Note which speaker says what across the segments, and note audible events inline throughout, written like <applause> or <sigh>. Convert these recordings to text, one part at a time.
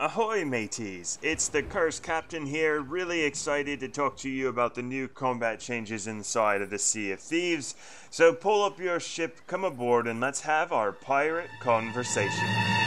Speaker 1: Ahoy mateys, it's the Cursed Captain here, really excited to talk to you about the new combat changes inside of the Sea of Thieves. So pull up your ship, come aboard, and let's have our pirate conversation.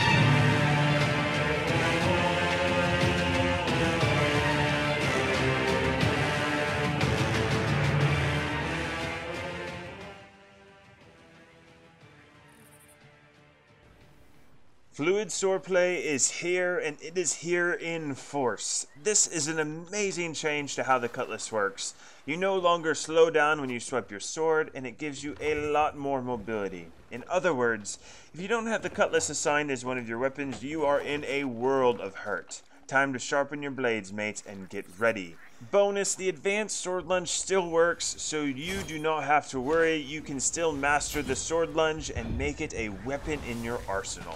Speaker 1: Fluid swordplay is here and it is here in force. This is an amazing change to how the cutlass works. You no longer slow down when you swipe your sword and it gives you a lot more mobility. In other words, if you don't have the cutlass assigned as one of your weapons, you are in a world of hurt. Time to sharpen your blades, mates, and get ready. Bonus, the advanced sword lunge still works, so you do not have to worry. You can still master the sword lunge and make it a weapon in your arsenal.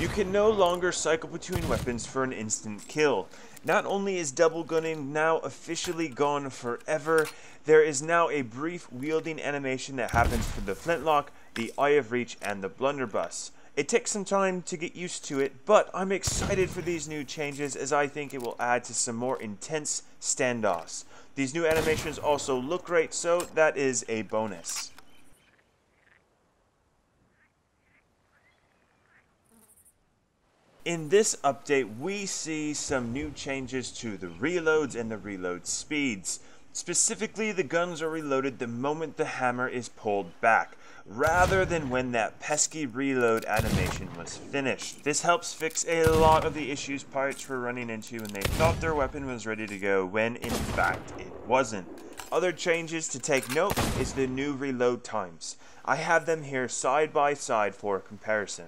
Speaker 1: You can no longer cycle between weapons for an instant kill. Not only is double gunning now officially gone forever, there is now a brief wielding animation that happens for the flintlock, the eye of reach, and the blunderbuss. It takes some time to get used to it, but I'm excited for these new changes as I think it will add to some more intense standoffs. These new animations also look great, so that is a bonus. In this update, we see some new changes to the reloads and the reload speeds. Specifically, the guns are reloaded the moment the hammer is pulled back, rather than when that pesky reload animation was finished. This helps fix a lot of the issues pirates were running into when they thought their weapon was ready to go, when in fact it wasn't. Other changes to take note is the new reload times. I have them here side by side for comparison.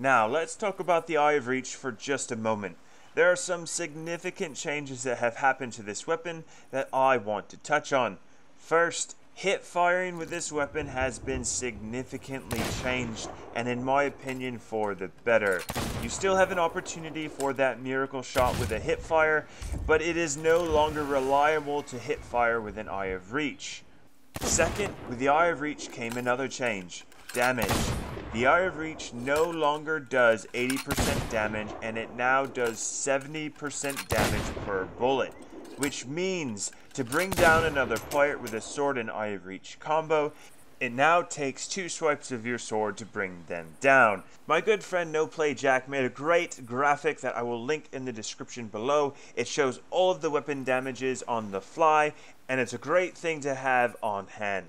Speaker 1: Now, let's talk about the Eye of Reach for just a moment. There are some significant changes that have happened to this weapon that I want to touch on. First, hip firing with this weapon has been significantly changed, and in my opinion, for the better. You still have an opportunity for that miracle shot with a hip fire, but it is no longer reliable to hip fire with an Eye of Reach. Second, with the Eye of Reach came another change damage. The Eye of Reach no longer does 80% damage and it now does 70% damage per bullet, which means to bring down another player with a sword and Eye of Reach combo, it now takes two swipes of your sword to bring them down. My good friend No Play Jack made a great graphic that I will link in the description below. It shows all of the weapon damages on the fly, and it's a great thing to have on hand.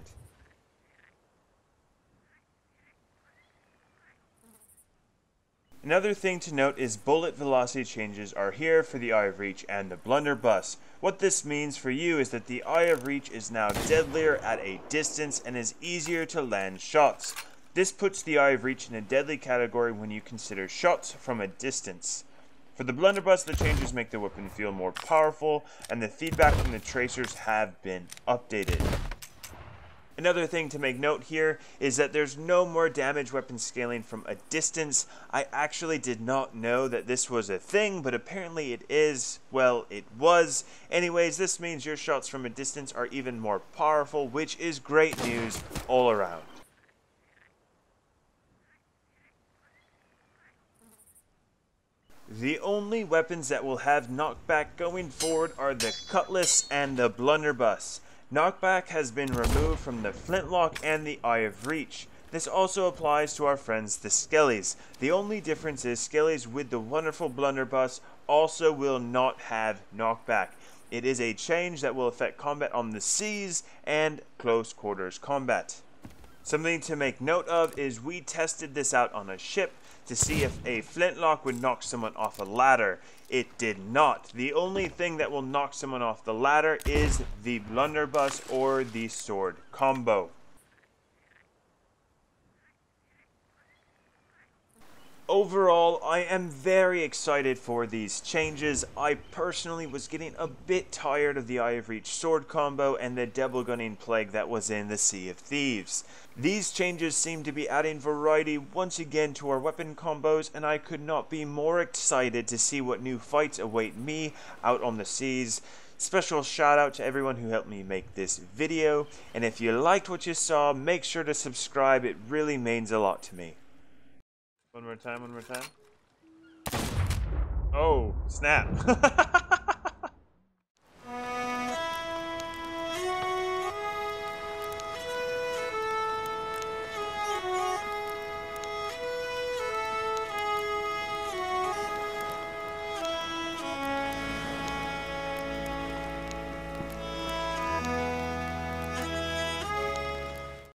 Speaker 1: Another thing to note is bullet velocity changes are here for the Eye of Reach and the Blunderbuss. What this means for you is that the Eye of Reach is now deadlier at a distance and is easier to land shots. This puts the Eye of Reach in a deadly category when you consider shots from a distance. For the Blunderbuss, the changes make the weapon feel more powerful, and the feedback from the tracers have been updated. Another thing to make note here is that there's no more damage weapon scaling from a distance. I actually did not know that this was a thing, but apparently it is. Well, it was. Anyways, this means your shots from a distance are even more powerful, which is great news all around. The only weapons that will have knockback going forward are the Cutlass and the Blunderbuss. Knockback has been removed from the Flintlock and the Eye of Reach. This also applies to our friends the Skellies. The only difference is Skellies with the wonderful Blunderbuss also will not have knockback. It is a change that will affect combat on the seas and close quarters combat. Something to make note of is we tested this out on a ship to see if a flintlock would knock someone off a ladder. It did not. The only thing that will knock someone off the ladder is the blunderbuss or the sword combo. Overall, I am very excited for these changes. I personally was getting a bit tired of the Eye of Reach sword combo and the double gunning plague that was in the Sea of Thieves. These changes seem to be adding variety once again to our weapon combos and I could not be more excited to see what new fights await me out on the seas. Special shout out to everyone who helped me make this video and if you liked what you saw make sure to subscribe it really means a lot to me. One more time, one more time. Oh, snap. <laughs>